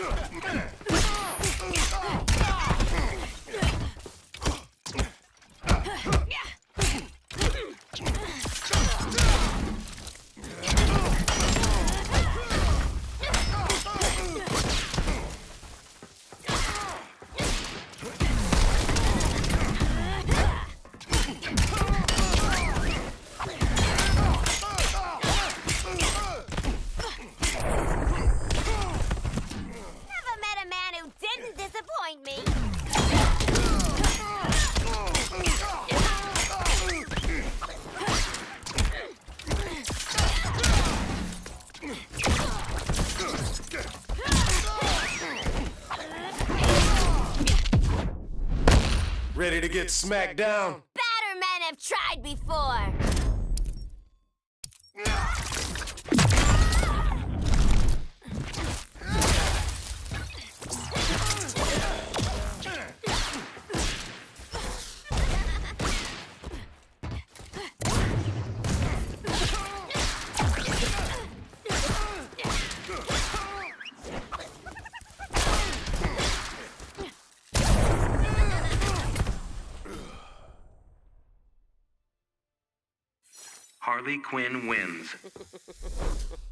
Uh, uh. Ready to get smacked down? Better men have tried before. Harley Quinn wins.